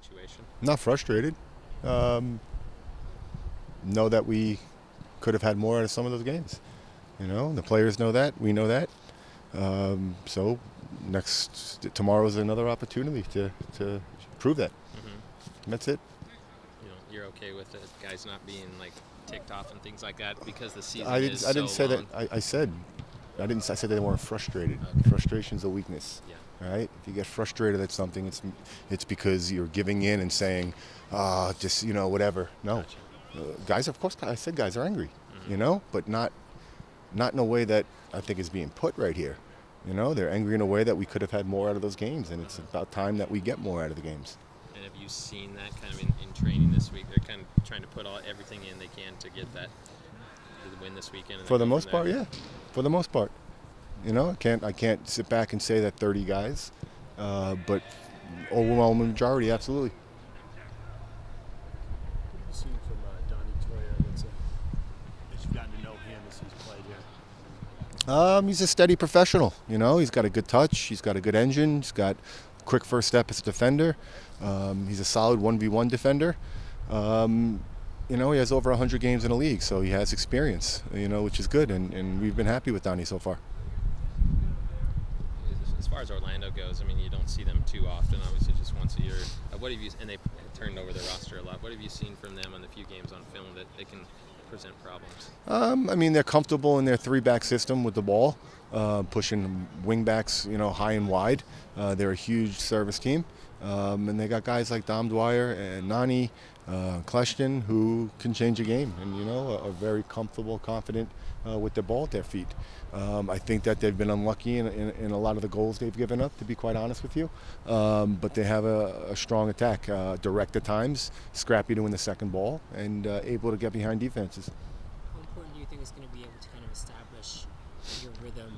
situation? Not frustrated. Um, know that we could have had more out of some of those games. You know, the players know that. We know that. Um, so next tomorrow is another opportunity to, to prove that. Mm-hmm. That's it. You know, you're okay with the guys not being like ticked off and things like that because the season I didn't. is I didn't so say long. that. I, I said. I didn't. I said they weren't frustrated. Okay. Frustration's a weakness. Yeah. Right. If you get frustrated at something, it's it's because you're giving in and saying, ah, just you know, whatever. No, Gotcha. uh, guys. Of course, I said guys are angry. Mhm. You know, but not not in a way that I think is being put right here. You know, they're angry in a way that we could have had more out of those games, and it's about time that we get more out of the games. And have you seen that kind of in, in training this week? They're kind of trying to put all everything in they can to get that win this weekend. and For the most part, yeah. For the most part, you know, I can't I can't sit back and say that 30 guys, uh, but overwhelming majority, absolutely. What have you seen from uh, Donny Toia that's, that you've gotten to know him as he's played here? Um, he's a steady professional. You know, he's got a good touch. He's got a good engine. He's got quick first step as a defender. Um, he's a solid 1v1 defender. Um, you know, he has over 100 games in the league, so he has experience, you know, which is good. And, and we've been happy with Donnie so far. As- far as Orlando goes, I mean, you don't see them too often. Obviously, just once a year. Uh, what have you? And they turned over their roster a lot. What have you seen from them on the few games on film that they can present problems? Um, I mean, they're comfortable in their three-back system with the ball, uh, pushing wing-backs, you know, high and wide. Uh, they're a huge service team, um, and they got guys like Dom Dwyer and Nani, uh, Kljestan, who can change a game, and you know, are, very comfortable, confident uh, with the ball at their feet. Um, I think that they've been unlucky in, in, in a lot of the goals they've given up, to be quite honest with you. Um, but they have a, a strong attack, uh, direct at times, scrappy to win the second ball, and uh, able to get behind defenses. How important do you think it's going to be able to kind of establish your rhythm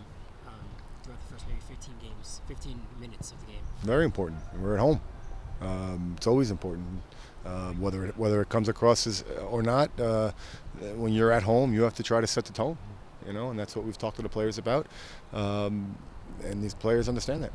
um, throughout the first maybe 15 games, 15 minutes of the game? Very important. We're at home. Um, it's always important, um, whether it, whether it comes across as or not. Uh, when you're at home, you have to try to set the tone, you know, and that's what we've talked to the players about, um, and these players understand that.